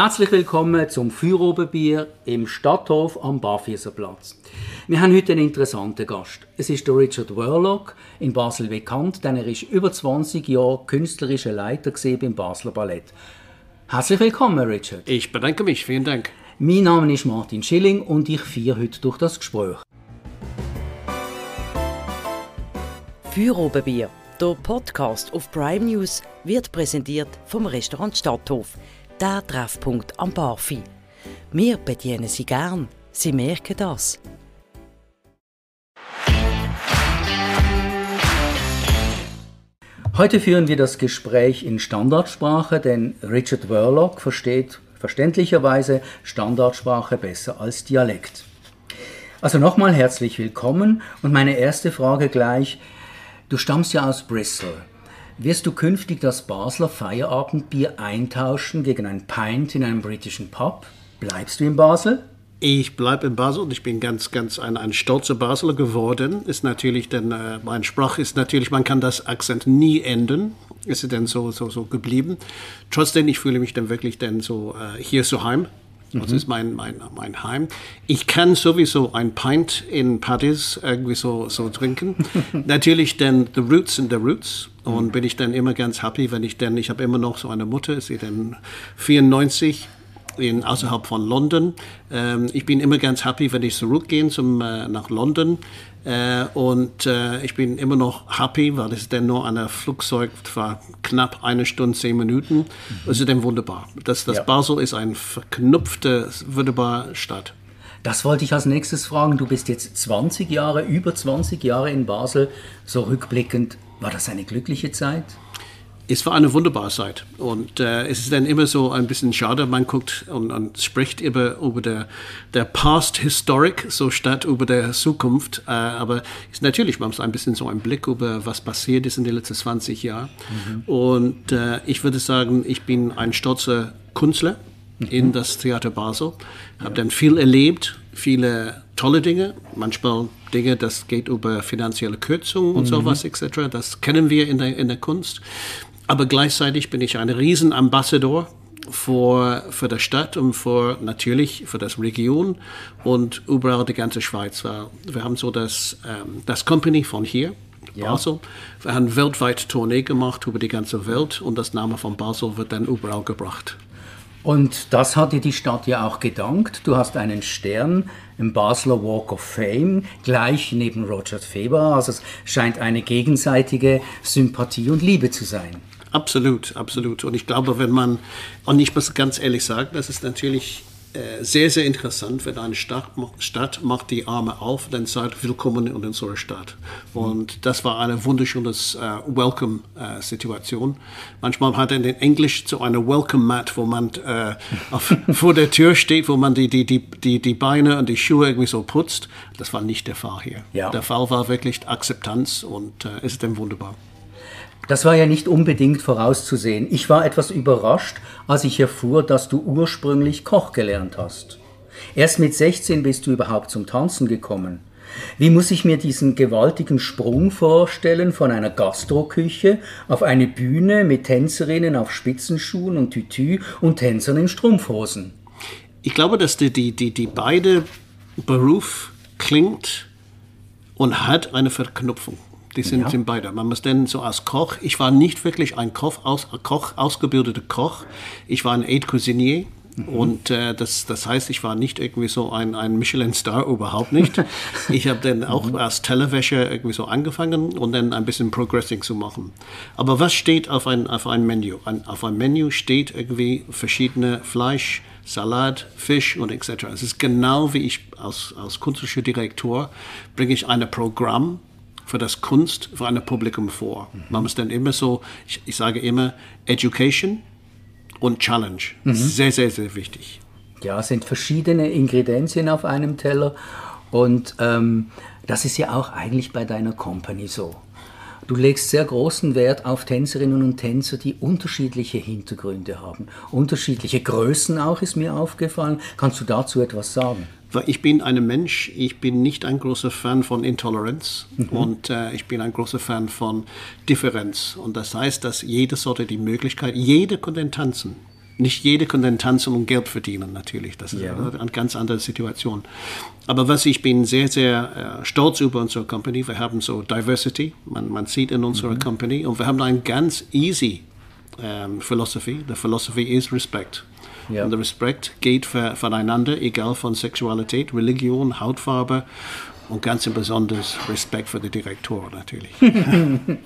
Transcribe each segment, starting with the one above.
Herzlich willkommen zum Feuerobenbier im Stadthof am Barfieserplatz. Wir haben heute einen interessanten Gast. Es ist der Richard Worlock, in Basel bekannt, denn er ist über 20 Jahre künstlerischer Leiter beim Basler Ballett. Herzlich willkommen, Richard. Ich bedanke mich, vielen Dank. Mein Name ist Martin Schilling und ich feiere heute durch das Gespräch. Feuerobenbier, der Podcast auf Prime News, wird präsentiert vom Restaurant Stadthof – der Treffpunkt am Barfi. Wir bedienen Sie gern. Sie merken das. Heute führen wir das Gespräch in Standardsprache, denn Richard Worlock versteht verständlicherweise Standardsprache besser als Dialekt. Also nochmal herzlich willkommen und meine erste Frage gleich. Du stammst ja aus Bristol. Wirst du künftig das Basler Feierabendbier eintauschen gegen ein Pint in einem britischen Pub? Bleibst du in Basel? Ich bleibe in Basel und ich bin ganz, ganz ein, ein stolzer Basler geworden. Ist natürlich, denn äh, mein Sprach ist natürlich, man kann das Akzent nie ändern. Ist denn so, so, so geblieben. Trotzdem, ich fühle mich dann wirklich dann so äh, hier zu Heim. Das mhm. ist mein, mein, mein Heim. Ich kann sowieso ein Pint in Paddies irgendwie so, so trinken. Natürlich dann the roots in the roots. Und bin ich dann immer ganz happy, wenn ich dann, ich habe immer noch so eine Mutter, sie dann 94, in, außerhalb von London. Ähm, ich bin immer ganz happy, wenn ich zurückgehe zum, äh, nach London. Äh, und äh, ich bin immer noch happy, weil es dann nur ein Flugzeug war knapp eine Stunde, zehn Minuten. Mhm. Ist dann wunderbar. Das, das ja. Basel ist eine verknüpfte, wunderbare Stadt. Das wollte ich als nächstes fragen. Du bist jetzt 20 Jahre, über 20 Jahre in Basel. So rückblickend, war das eine glückliche Zeit? Es war eine wunderbare Zeit. Und äh, es ist dann immer so ein bisschen schade, man guckt und, und spricht über, über der, der Past Historic, so statt über der Zukunft. Äh, aber ist natürlich, man muss ein bisschen so einen Blick über, was passiert ist in den letzten 20 Jahren. Mhm. Und äh, ich würde sagen, ich bin ein stolzer Künstler mhm. in das Theater Basel. Habe ja. dann viel erlebt, viele tolle Dinge, manchmal Dinge, das geht über finanzielle Kürzungen und mhm. sowas etc. Das kennen wir in der, in der Kunst. Aber gleichzeitig bin ich ein Riesenambassador für, für die Stadt und für natürlich für das Region und überall die ganze Schweiz. Wir haben so das, ähm, das Company von hier, ja. Basel. Wir haben weltweit Tournee gemacht über die ganze Welt und das Name von Basel wird dann überall gebracht. Und das hat dir die Stadt ja auch gedankt. Du hast einen Stern im Basler Walk of Fame gleich neben Roger Feber. Also es scheint eine gegenseitige Sympathie und Liebe zu sein. Absolut, absolut. Und ich glaube, wenn man, und ich muss ganz ehrlich sagen, das ist natürlich äh, sehr, sehr interessant, wenn eine Stadt, Stadt macht die Arme auf, dann sagt, willkommen in unserer Stadt. Und das war eine wunderschöne äh, Welcome-Situation. Äh, Manchmal hat er in Englisch so eine Welcome-Mat, wo man äh, auf, vor der Tür steht, wo man die, die, die, die, die Beine und die Schuhe irgendwie so putzt. Das war nicht der Fall hier. Ja. Der Fall war wirklich Akzeptanz und äh, es ist dann wunderbar. Das war ja nicht unbedingt vorauszusehen. Ich war etwas überrascht, als ich erfuhr, dass du ursprünglich Koch gelernt hast. Erst mit 16 bist du überhaupt zum Tanzen gekommen. Wie muss ich mir diesen gewaltigen Sprung vorstellen von einer Gastroküche auf eine Bühne mit Tänzerinnen auf Spitzenschuhen und Tütü und Tänzern in Strumpfhosen? Ich glaube, dass die, die, die, die beide Beruf klingt und hat eine Verknüpfung. Die sind, ja. sind beide. Man muss dann so als Koch, ich war nicht wirklich ein Koch, aus, Koch ausgebildeter Koch. Ich war ein Aide Cuisinier. Mhm. Und äh, das, das heißt, ich war nicht irgendwie so ein, ein Michelin-Star, überhaupt nicht. ich habe dann auch mhm. als Tellerwäscher irgendwie so angefangen und dann ein bisschen Progressing zu machen. Aber was steht auf ein, auf ein Menü? Ein, auf ein Menü steht irgendwie verschiedene Fleisch, Salat, Fisch und etc. Es ist genau wie ich als, als künstlerischer Direktor bringe ich ein Programm für das Kunst für ein Publikum vor. Mhm. Man muss dann immer so, ich, ich, sage immer, Education und Challenge. Mhm. Sehr, sehr, sehr wichtig. Ja, es sind verschiedene Ingredienzien auf einem Teller und ähm, das ist ja auch eigentlich bei deiner Company so. Du legst sehr großen Wert auf Tänzerinnen und Tänzer, die unterschiedliche Hintergründe haben. Unterschiedliche Größen auch, ist mir aufgefallen. Kannst du dazu etwas sagen? Ich bin ein Mensch, ich bin nicht ein großer Fan von Intoleranz mhm. und äh, ich bin ein großer Fan von Differenz. Und das heißt, dass jeder sollte die Möglichkeit, jeder kann tanzen. Nicht jeder kann dann tanzen und Geld verdienen, natürlich. Das ist Ja. eine ganz andere Situation. Aber was ich bin sehr, sehr äh, stolz über unsere Company. Wir haben so Diversity, man, man sieht in unserer Company. Und wir haben eine ganz easy ähm, Philosophy. The philosophy is Respect. Ja. Und der Respekt geht für, voneinander, egal von Sexualität, Religion, Hautfarbe und ganz besonders Respekt für die Direktoren natürlich.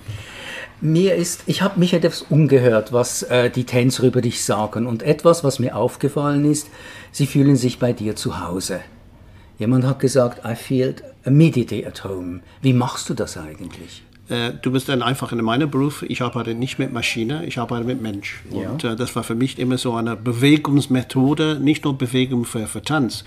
Mir ist, ich habe mich etwas umgehört, was äh, die Tänzer über dich sagen. Und etwas, was mir aufgefallen ist, sie fühlen sich bei dir zu Hause. Jemand hat gesagt, I feel immediately at home. Wie machst du das eigentlich? Äh, du bist dann einfach in meinem Beruf, ich arbeite nicht mit Maschine, ich arbeite mit Mensch. Ja. Und äh, das war für mich immer so eine Bewegungsmethode, nicht nur Bewegung für, für Tanz.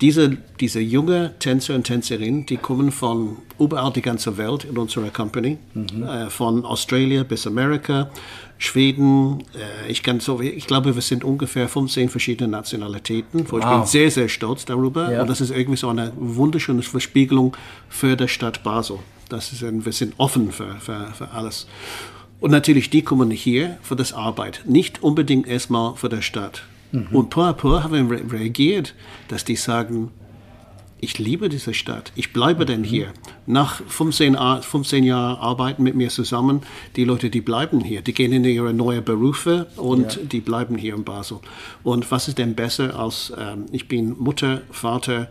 Diese, diese junge Tänzer und Tänzerinnen, die kommen von überall die ganze Welt in unserer Company, äh, von Australien bis Amerika, Schweden. Äh, ich, kann so, ich glaube, wir sind ungefähr 15 verschiedene Nationalitäten, wo ich bin Wow. sehr, sehr stolz darüber. Ja. Und das ist irgendwie so eine wunderschöne Verspiegelung für die Stadt Basel. Das ist ein, wir sind offen für, für, für alles. Und natürlich, die kommen hier für das Arbeit, nicht unbedingt erstmal für die Stadt. Und peu à peu haben wir re- reagiert, dass die sagen, ich liebe diese Stadt, ich bleibe denn hier. Nach 15, Ar- 15 Jahren Arbeiten mit mir zusammen, die Leute, die bleiben hier, die gehen in ihre neuen Berufe und die bleiben hier in Basel. Und was ist denn besser als, ähm, ich bin Mutter, Vater,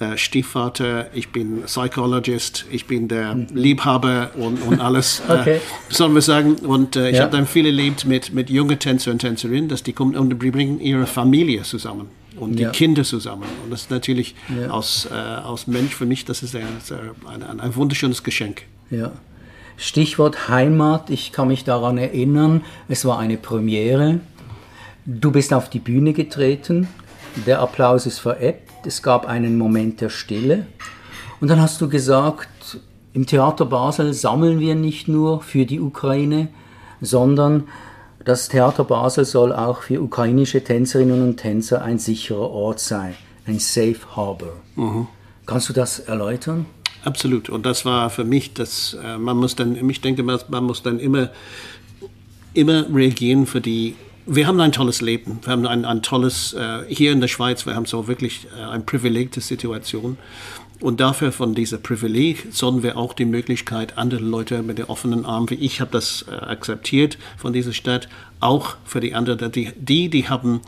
äh, Stiefvater, ich bin Psychologist, ich bin der Liebhaber und, und alles. Okay. Äh, sollen wir sagen, und äh, ich Ja. habe dann viel erlebt mit, mit jungen Tänzer und Tänzerinnen, dass die kommen und die bringen ihre Familie zusammen und die Ja. Kinder zusammen. Und das ist natürlich Ja. als, äh, als Mensch für mich, das ist ein, ein, ein, ein wunderschönes Geschenk. Ja. Stichwort Heimat, ich kann mich daran erinnern, es war eine Premiere. Du bist auf die Bühne getreten, der Applaus ist verebbt, es gab einen Moment der Stille. Und dann hast du gesagt, im Theater Basel sammeln wir nicht nur für die Ukraine, sondern das Theater Basel soll auch für ukrainische Tänzerinnen und Tänzer ein sicherer Ort sein, ein Safe Harbor. Kannst du das erläutern? Absolut. Und das war für mich, dass äh, man muss dann, ich denke, man, man muss dann immer, immer reagieren für die. Wir haben ein tolles Leben. Wir haben ein, ein tolles, äh, hier in der Schweiz, wir haben so wirklich äh, eine privilegierte Situation. Und dafür von dieser Privileg sollen wir auch die Möglichkeit, andere Leute mit den offenen Armen, wie ich habe das äh, akzeptiert von dieser Stadt, auch für die anderen, die, die, die haben,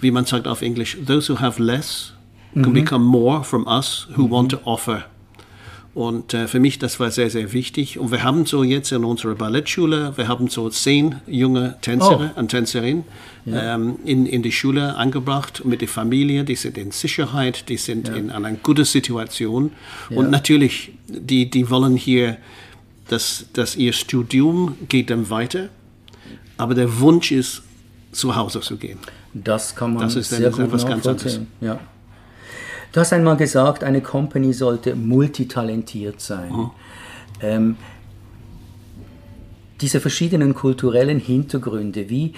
wie man sagt auf Englisch, those who have less can become more from us who want to offer. Und äh, für mich, das war sehr, sehr wichtig. Und wir haben so jetzt in unserer Ballettschule, wir haben so zehn junge Tänzer und Tänzerinnen ähm, in, in die Schule angebracht mit der Familie. Die sind in Sicherheit, die sind in einer guten Situation. Und natürlich, die, die wollen hier, dass, dass ihr Studium geht dann weiter. Aber der Wunsch ist, zu Hause zu gehen. Das kann man Das ist sehr gut etwas ganz nachvollziehen. Ja. Du hast einmal gesagt, eine Company sollte multitalentiert sein. Mhm. Ähm, diese verschiedenen kulturellen Hintergründe, wie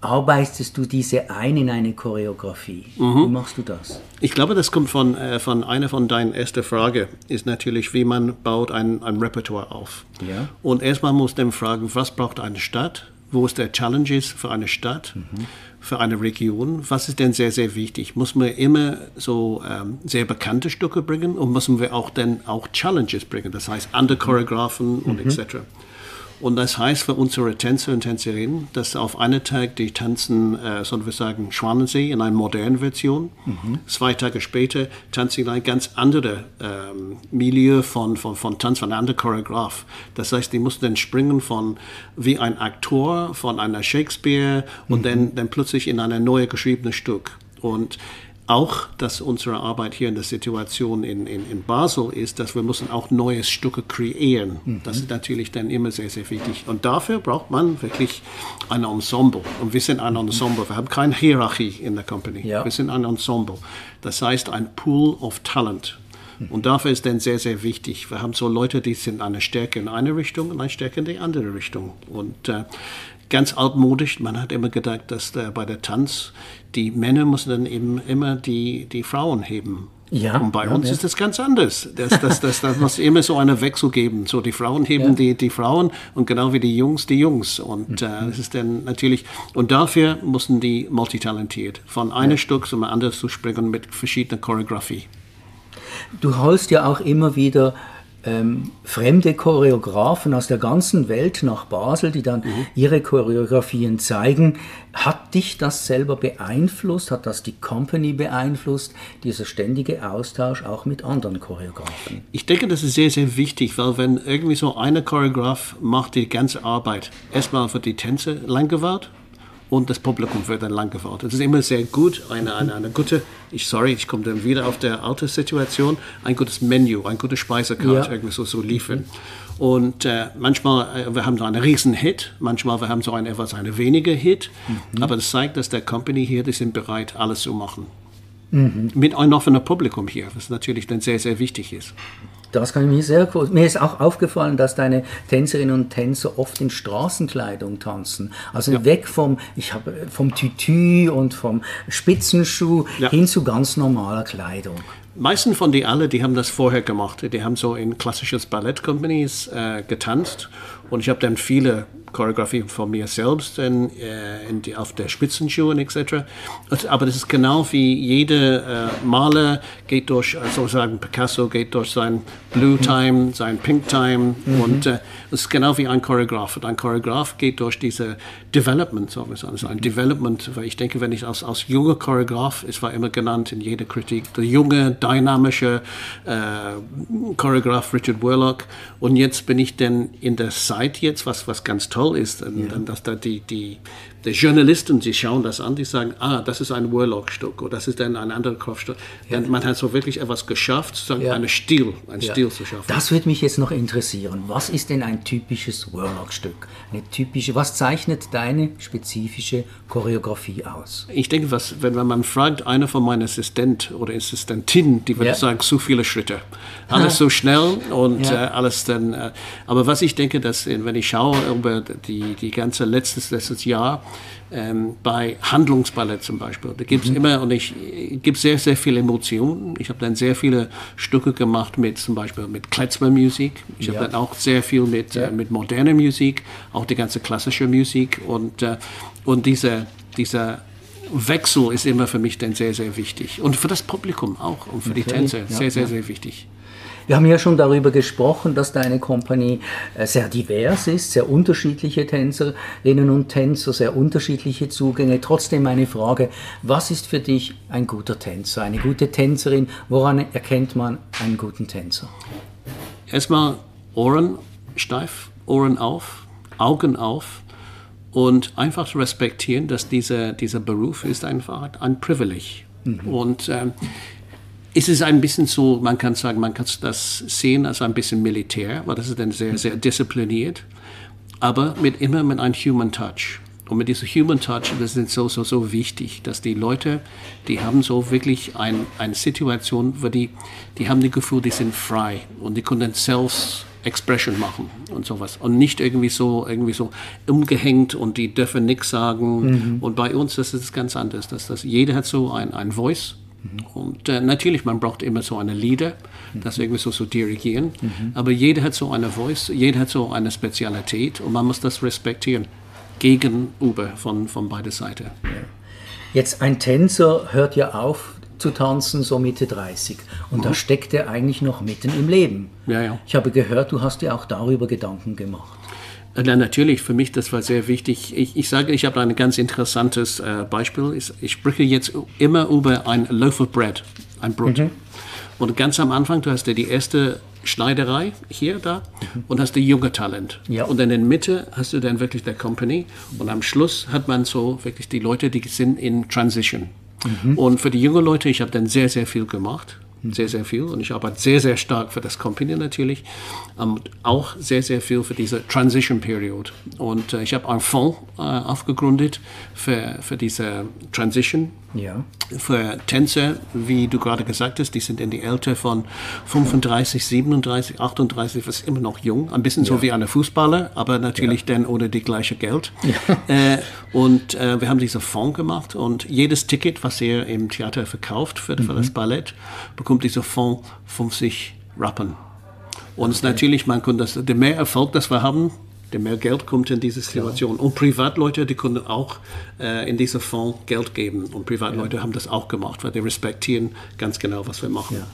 arbeitest du diese ein in eine Choreografie? Mhm. Wie machst du das? Ich glaube, das kommt von, äh, von einer von deinen ersten Fragen, ist natürlich, wie man baut ein, ein Repertoire auf. Ja. Und erstmal muss man fragen, was braucht eine Stadt? Wo ist der Challenges für eine Stadt, für eine Region? Was ist denn sehr, sehr wichtig? Muss man immer so ähm, sehr bekannte Stücke bringen und müssen wir auch dann auch Challenges bringen? Das heißt, andere Choreografen und etc. Und das heißt für unsere Tänzer und Tänzerinnen, dass auf einen Tag die tanzen, äh, sollen wir sagen, Schwanensee in einer modernen Version. Zwei Tage später tanzen sie in ein ganz anderes ähm, Milieu von, von, von Tanz, von einem anderen Choreograf. Das heißt, die mussten dann springen von wie ein Aktor, von einer Shakespeare und dann, dann plötzlich in ein neu geschriebenes Stück. Und auch, dass unsere Arbeit hier in der Situation in, in, in Basel ist, dass wir müssen auch neue Stücke kreieren. Das ist natürlich dann immer sehr, sehr wichtig. Und dafür braucht man wirklich ein Ensemble. Und wir sind ein Ensemble. Wir haben keine Hierarchie in der Company. Ja. Wir sind ein Ensemble. Das heißt, ein Pool of Talent. Und dafür ist dann sehr, sehr wichtig. Wir haben so Leute, die sind eine Stärke in eine Richtung und eine Stärke in die andere Richtung. Und äh, ganz altmodisch, man hat immer gedacht, dass äh, bei der Tanz die Männer müssen dann eben immer die, die Frauen heben. Ja, und bei ja, uns ja. ist das ganz anders. Das, das, das, das muss immer so einen Wechsel geben. So die Frauen heben Ja. die, die Frauen und genau wie die Jungs die Jungs. Und Mhm. äh, das ist dann natürlich, und dafür mussten die multitalentiert von einem Stück zum anderen zu springen mit verschiedener Choreografie. Du holst ja auch immer wieder ähm, fremde Choreografen aus der ganzen Welt nach Basel, die dann ihre Choreografien zeigen. Hat dich das selber beeinflusst? Hat das die Company beeinflusst? Dieser ständige Austausch auch mit anderen Choreografen? Ich denke, das ist sehr, sehr wichtig, weil wenn irgendwie so eine Choreograf macht die ganze Arbeit, erstmal wird die Tänze lang gewahrt und das Publikum wird dann lang gewahrt. Es ist immer sehr gut, eine, eine, eine gute, ich sorry, ich komme dann wieder auf der alte Situation, ein gutes Menü, ein gutes Speisekarte Ja. irgendwie so, so liefern. Und äh, manchmal, äh, wir haben so einen riesen Hit, manchmal wir haben so einen etwas eine wenige Hit, aber das zeigt, dass der Company hier, die sind bereit, alles zu machen. Mit einem offenen Publikum hier, was natürlich dann sehr, sehr wichtig ist. Das kann ich mir sehr gut. Mir ist auch aufgefallen, dass deine Tänzerinnen und Tänzer oft in Straßenkleidung tanzen. Also weg vom, ich habe vom Tütü und vom Spitzenschuh Ja. hin zu ganz normaler Kleidung. meisten von die alle, die haben das vorher gemacht. Die haben so in klassisches Ballett-Companies äh, getanzt und ich habe dann viele Choreografien von mir selbst in, äh, in die, auf der Spitzenschuhe etc. Und- Aber das ist genau wie jeder äh, Maler geht durch, äh, sozusagen Picasso geht durch sein Blue Time, sein Pink Time und äh, es ist genau wie ein Choreograf. Und ein Choreograf geht durch diese Development, sagen wir so. Also ein Development, weil ich denke, wenn ich als, als junger Choreograf, es war immer genannt in jeder Kritik, der junge, dynamische äh, Choreograf Richard Warlock. Und jetzt bin ich dann in der Zeit jetzt, was, was ganz toll ist, und, und dass da die, die, die Journalisten, die schauen das an, die sagen, ah, das ist ein Warlock-Stück oder das ist dann ein anderer Kopfstück. Dann Man hat so wirklich etwas geschafft, sozusagen Ja. einen Stil, einen Ja. Stil zu schaffen. Das würde mich jetzt noch interessieren. Was ist denn ein typisches Warlock-Stück? Eine typische, was zeichnet deine spezifische Choreografie aus? Ich denke, was, wenn man fragt, einer von meinen Assistent oder Assistentin, die würde Ja. sagen, zu viele Schritte. Alles so schnell und Ja. äh, alles dann. Äh, aber was ich denke, dass, äh, wenn ich schaue über die, die ganze letztes, letztes Jahr, ähm, bei Handlungsballett zum Beispiel, da gibt es immer, und ich, äh, gibt sehr, sehr viele Emotionen. Ich habe dann sehr viele Stücke gemacht mit zum Beispiel mit Klezmer-Musik. Ich Ja. habe dann auch sehr viel mit, Ja. äh, mit moderner Musik, auch die ganze klassische Musik und, äh, und diese, dieser Wechsel ist immer für mich dann sehr, sehr wichtig. Und für das Publikum auch und für die Natürlich, Tänzer ja, sehr, sehr, sehr wichtig. Wir haben ja schon darüber gesprochen, dass deine Kompanie äh, sehr divers ist, sehr unterschiedliche Tänzerinnen und Tänzer, sehr unterschiedliche Zugänge. Trotzdem meine Frage, was ist für dich ein guter Tänzer, eine gute Tänzerin? Woran erkennt man einen guten Tänzer? Erstmal Ohren steif, Ohren auf, Augen auf und einfach respektieren, dass dieser, dieser Beruf ist einfach ein Privileg. Und ähm, es ist ein bisschen so, man kann sagen, man kann das sehen als ein bisschen Militär, weil das ist dann sehr, sehr diszipliniert, aber mit, immer mit einem Human Touch. Und mit diesem Human Touch, das ist so, so, so wichtig, dass die Leute, die haben so wirklich ein, eine Situation, wo die, die haben das Gefühl, die sind frei und die können selbst Expression machen und sowas. Und nicht irgendwie so, irgendwie so umgehängt und die dürfen nichts sagen. Und bei uns das ist es ganz anders. Dass, dass jeder hat so ein, ein Voice. Und äh, natürlich, man braucht immer so eine Leader, das irgendwie so zu dirigieren. Aber jeder hat so eine Voice, jeder hat so eine Spezialität und man muss das respektieren. Gegenüber von, von beider Seiten. Jetzt ein Tänzer hört ja auf zu tanzen so Mitte 30 und da steckt er eigentlich noch mitten im Leben. Ja, ja. Ich habe gehört, du hast dir auch darüber Gedanken gemacht. Äh, Na, natürlich, für mich, das war sehr wichtig. Ich, ich sage, ich habe ein ganz interessantes äh, Beispiel. Ich, ich spreche jetzt immer über ein Loaf of Bread, ein Brot. Und ganz am Anfang, du hast ja die erste Schneiderei hier, da, und hast die junge Talent. Ja. Und in der Mitte hast du dann wirklich der Company. Und am Schluss hat man so wirklich die Leute, die sind in Transition. Und für die jungen Leute, ich habe dann sehr, sehr viel gemacht. Sehr, sehr viel. Und ich arbeite sehr, sehr stark für das Company natürlich. Ähm, auch sehr, sehr viel für diese Transition Period. Und äh, ich habe einen Fonds äh, aufgegründet für, für diese Transition Ja. für Tänzer, wie du gerade gesagt hast, die sind in die Alter von 35, 37, 38, was immer noch jung, ein bisschen so wie eine Fußballer, aber natürlich dann ohne die gleiche Geld. Äh, und äh, wir haben diesen Fonds gemacht und jedes Ticket, was ihr im Theater verkauft für, für das Ballett, bekommt kommt dieser Fonds 50 Rappen. Und okay. natürlich, man kann das, der mehr Erfolg, das wir haben, der mehr Geld kommt in diese Situation. Klar. Und Privatleute, die können auch äh, in diesen Fonds Geld geben. Und Privatleute ja. haben das auch gemacht, weil die respektieren ganz genau, was wir machen. Ja.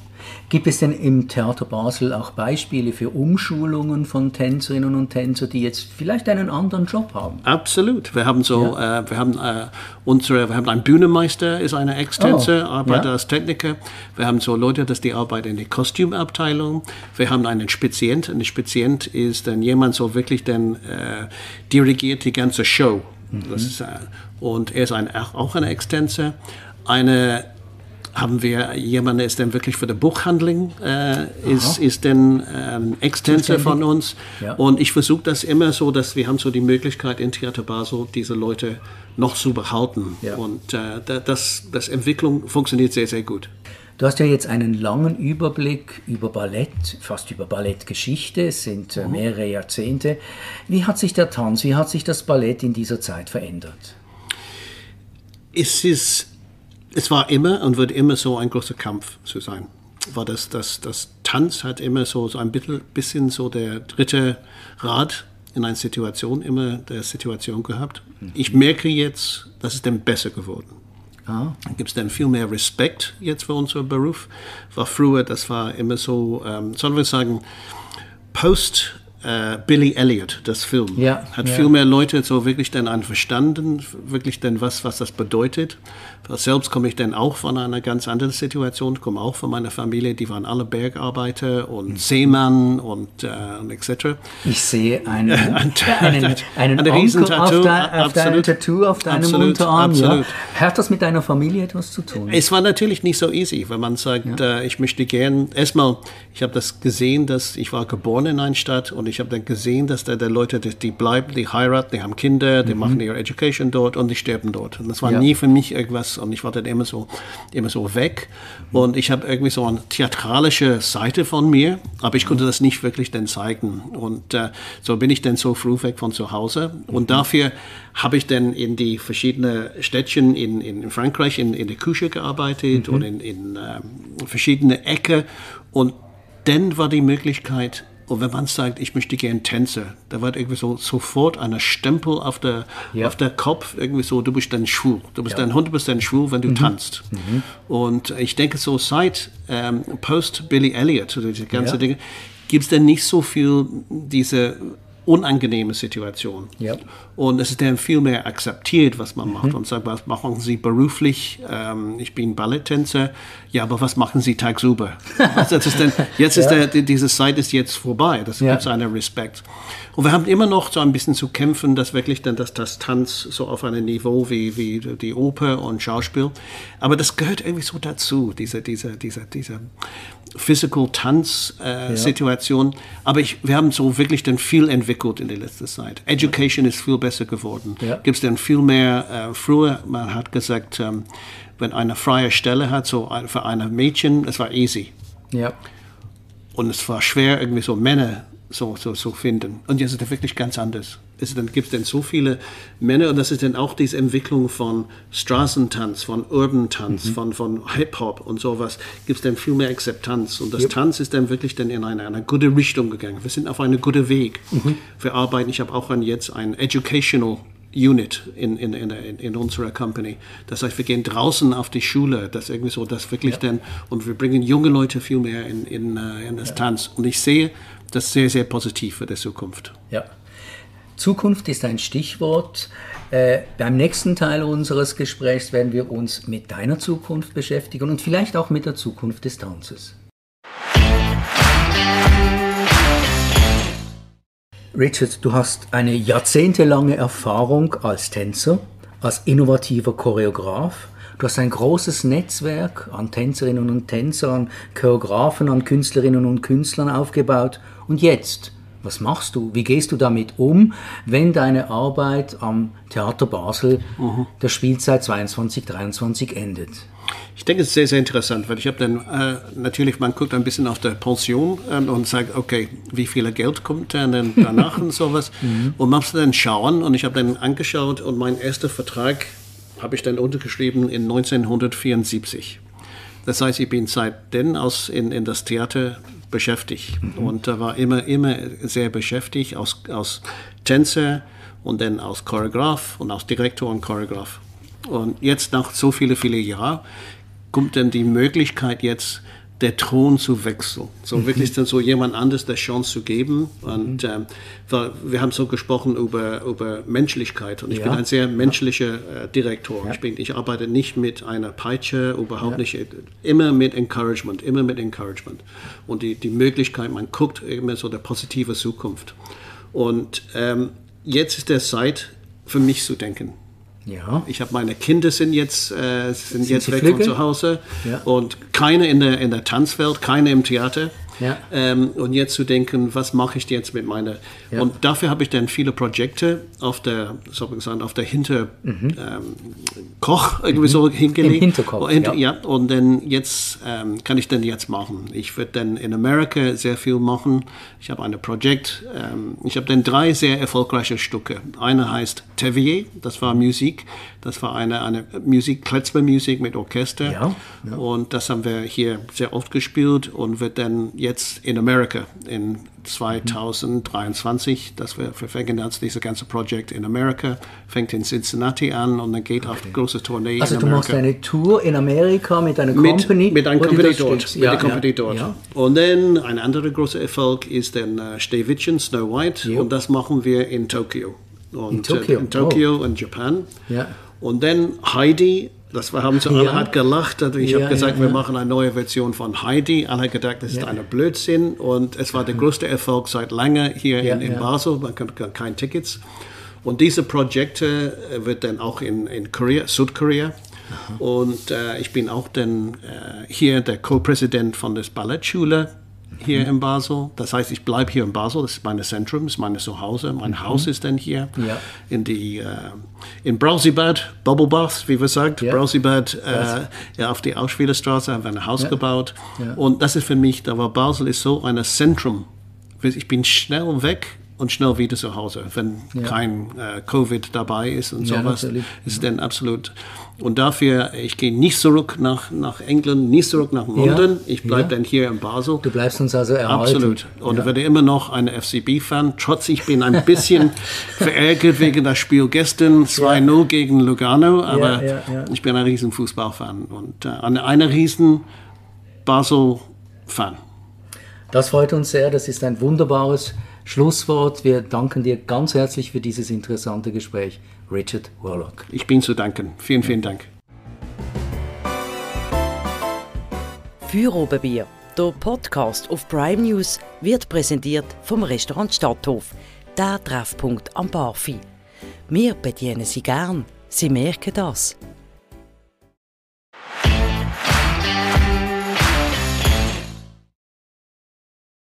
Gibt es denn im Theater Basel auch Beispiele für Umschulungen von Tänzerinnen und Tänzern, die jetzt vielleicht einen anderen Job haben? Absolut. Wir haben so, ja. äh, wir haben äh, unsere, wir haben einen Bühnenmeister, ist eine Ex-Tänzer, oh, arbeitet ja. als Techniker. Wir haben so Leute, dass die arbeiten in der Kostümabteilung. Wir haben einen Spezient. Ein Spezient ist dann jemand, so wirklich dann äh, dirigiert die ganze Show. Mhm. Ist, äh, und er ist ein, auch eine Ex-Tänzer. Eine haben wir jemanden, der ist dann wirklich für die Buchhandlung, äh, ist, ist dann ähm, Extenser von uns. Ja. Und ich versuche das immer so, dass wir haben so die Möglichkeit in Theater Basel diese Leute noch zu behalten. Ja. Und äh, das, das Entwicklung funktioniert sehr, sehr gut. Du hast ja jetzt einen langen Überblick über Ballett, fast über Ballettgeschichte, es sind äh, mhm. mehrere Jahrzehnte. Wie hat sich der Tanz, wie hat sich das Ballett in dieser Zeit verändert? Es ist es war immer und wird immer so ein großer Kampf zu sein. War das, das, das Tanz hat immer so, so ein bisschen so der dritte Rad in einer Situation, immer der Situation gehabt. Ich merke jetzt, das ist dann besser geworden. Ah. Gibt es dann viel mehr Respekt jetzt für unseren Beruf? War früher, das war immer so, ähm, sollen wir sagen, post äh, Billy Elliot, das Film, ja, hat ja. viel mehr Leute so wirklich dann an verstanden, wirklich dann was, was das bedeutet. Selbst komme ich dann auch von einer ganz anderen Situation, komme auch von meiner Familie, die waren alle Bergarbeiter und mhm. Seemann und, äh, und etc. Ich sehe einen, einen, einen, einen eine Onkel auf, de, auf deinem Tattoo auf deinem absolut, Unterarm. Absolut. Ja. Hat das mit deiner Familie etwas zu tun? Es war natürlich nicht so easy, wenn man sagt, ja. äh, ich möchte gern, erstmal, ich habe das gesehen, dass ich war geboren in einer Stadt und ich habe dann gesehen, dass da die Leute, die, die, bleiben, die heiraten, die haben Kinder, die mhm. machen ihre Education dort und die sterben dort. Und das war ja. nie für mich irgendwas und ich war dann immer so, immer so weg. Und ich habe irgendwie so eine theatralische Seite von mir, aber ich konnte das nicht wirklich dann zeigen. Und äh, so bin ich dann so früh weg von zu Hause. Und dafür habe ich dann in die verschiedenen Städtchen in, in Frankreich in, in der Küche gearbeitet mhm. und in, in äh, verschiedene Ecken. Und dann war die Möglichkeit, und wenn man sagt, ich möchte gerne Tänzer, da wird irgendwie so sofort ein Stempel auf der, ja. auf der Kopf, irgendwie so, du bist dann schwul. Du bist ja. dann 100% schwul, wenn du mhm. tanzt. Mhm. Und ich denke, so seit ähm, Post Billy Elliot, so diese ganzen ja. Dinge, gibt es dann nicht so viel diese unangenehme Situation. Ja. Und es ist dann viel mehr akzeptiert, was man macht. Mhm. Und sagt, was machen Sie beruflich? Ähm, ich bin Balletttänzer. Ja, aber was machen Sie tagsüber? also ist dann, jetzt ja. ist der, diese Zeit ist jetzt vorbei. Das ja. gibt einen Respekt. Und wir haben immer noch so ein bisschen zu kämpfen, dass wirklich dann das, das Tanz so auf einem Niveau wie, wie die Oper und Schauspiel. Aber das gehört irgendwie so dazu, diese, diese, diese, diese Physical Tanz äh, Situation. Aber ich, wir haben so wirklich dann viel entwickelt in der letzten Zeit. Education ist viel besser geworden. Ja. Gibt es dann viel mehr, äh, früher, man hat gesagt, ähm, wenn eine freie Stelle hat, so für ein Mädchen, es war easy. Ja. Und es war schwer, irgendwie so Männer so, so, so finden. Und jetzt ist es wirklich ganz anders. Es, dann gibt dann so viele Männer und das ist dann auch diese Entwicklung von Straßentanz, von Urban Tanz, mhm. von, von Hip-Hop und sowas, gibt es dann viel mehr Akzeptanz. Und das yep. Tanz ist dann wirklich dann in eine, eine gute Richtung gegangen. Wir sind auf einem guten Weg. Mhm. Wir arbeiten, ich habe auch an jetzt ein Educational Unit in, in, in, in, unserer Company. Das heißt, wir gehen draußen auf die Schule, das irgendwie so, das wirklich ja. dann, und wir bringen junge Leute viel mehr in, in, äh, in das ja. Tanz. Und ich sehe das sehr, sehr positiv für die Zukunft. Ja. Zukunft ist ein Stichwort. Äh, beim nächsten Teil unseres Gesprächs werden wir uns mit deiner Zukunft beschäftigen und vielleicht auch mit der Zukunft des Tanzes. Richard, du hast eine jahrzehntelange Erfahrung als Tänzer, als innovativer Choreograf. Du hast ein großes Netzwerk an Tänzerinnen und Tänzern, an Choreografen, an Künstlerinnen und Künstlern aufgebaut. Und jetzt, was machst du? Wie gehst du damit um, wenn deine Arbeit am Theater Basel mhm. der Spielzeit 22-23 endet? Ich denke, es ist sehr, sehr interessant, weil ich habe dann äh, natürlich, man guckt ein bisschen auf der Pension äh, und sagt, okay, wie viel Geld kommt dann danach und sowas. Mhm. Und man muss dann schauen und ich habe dann angeschaut und mein erster Vertrag habe ich dann untergeschrieben in 1974. Das heißt, ich bin seitdem aus in, in das Theater beschäftigt mhm. und da war immer, immer sehr beschäftigt aus, aus Tänzer und dann als Choreograf und als Direktor und Choreograf. Und jetzt nach so viele, viele Jahren kommt dann die Möglichkeit jetzt, der Thron zu wechseln. So mhm. wirklich dann so jemand anderes der Chance zu geben. Und mhm. ähm, wir haben so gesprochen über, über Menschlichkeit. Und ich ja. bin ein sehr menschlicher äh, Direktor. Ja. Ich, bin, ich arbeite nicht mit einer Peitsche, überhaupt ja. nicht. Immer mit Encouragement, immer mit Encouragement. Und die, die Möglichkeit, man guckt immer so der positive Zukunft. Und ähm, jetzt ist der Zeit für mich zu denken. Ja. Ich habe meine Kinder sind jetzt, äh, sind, sind jetzt weg von zu Hause ja. und keine in der, in der Tanzwelt, keine im Theater. Ja. Ähm, und jetzt zu denken, was mache ich jetzt mit meiner. Ja. Und dafür habe ich dann viele Projekte auf der, soll ich sagen, auf der Hinter mhm. ähm, Koch irgendwie mhm. so hingelegt. Im Hinterkopf. Und, ja. ja. Und dann jetzt ähm, kann ich dann jetzt machen. Ich werde dann in Amerika sehr viel machen. Ich habe ein Projekt. Ähm, ich habe dann drei sehr erfolgreiche Stücke. Eine heißt Tevier, das war Musik. Das war eine, eine Musik, Kletzmer-Musik mit Orchester. Ja. Und das haben wir hier sehr oft gespielt und wird dann jetzt in Amerika in 2023, das wir verfängen jetzt dieses ganze Projekt in Amerika, fängt in Cincinnati an und dann geht okay. auf große Tournee also in Amerika. Also du machst eine Tour in Amerika mit einer Company? Mit, mit einer Company dort. Ja, mit Company ja, dort. Ja. Und dann ein anderer großer Erfolg ist dann uh, Schneewittchen, Snow White und das machen wir in Tokio. Und, in Tokio? Uh, in Tokio oh. in Japan. Ja. Und dann Heidi, das wir haben so alle ja. hat gelacht. Ich ja, habe gesagt, ja, wir machen eine neue Version von Heidi. Alle haben gedacht, das ist ein Blödsinn. Und es war der größte Erfolg seit langem hier in, in Basel. Man kann, kann keine Tickets. Und diese Projekte äh, wird dann auch in, in Korea, Südkorea. Und äh, ich bin auch dann äh, hier der Co-Präsident von der Ballettschule hier mhm. in Basel. Das heißt, ich bleibe hier in Basel, das ist mein Zentrum, das ist mein Zuhause. Mein mhm. Haus ist dann hier ja. in die äh, in Brausibad, Bubble Bath, wie wir sagt, ja. Brausibad, äh, ja, auf die Ausspielerstraße haben wir ein Haus ja. gebaut. Und das ist für mich, da war Basel ist so ein Zentrum. Ich bin schnell weg und schnell wieder zu Hause, wenn kein äh, Covid dabei ist und sowas. Ja, ist dann absolut. Und dafür, ich gehe nicht zurück nach, nach England, nicht zurück nach London. Ja. Ich bleibe dann hier in Basel. Du bleibst uns also erhalten. Absolut. Und ich werde immer noch ein FCB-Fan. Trotz ich bin ein bisschen verärgert wegen das Spiel gestern 2-0 gegen Lugano, aber ich bin ein riesen Fußballfan und äh, ein, ein riesen Basel-Fan. Das freut uns sehr. Das ist ein wunderbares Schlusswort. Wir danken dir ganz herzlich für dieses interessante Gespräch, Richard Warlock. Ich bin zu danken. Vielen, vielen Dank. Für Oberbier. Der Podcast auf Prime News wird präsentiert vom Restaurant Stadthof, der Treffpunkt am Barfi. Wir bedienen Sie gern. Sie merken das.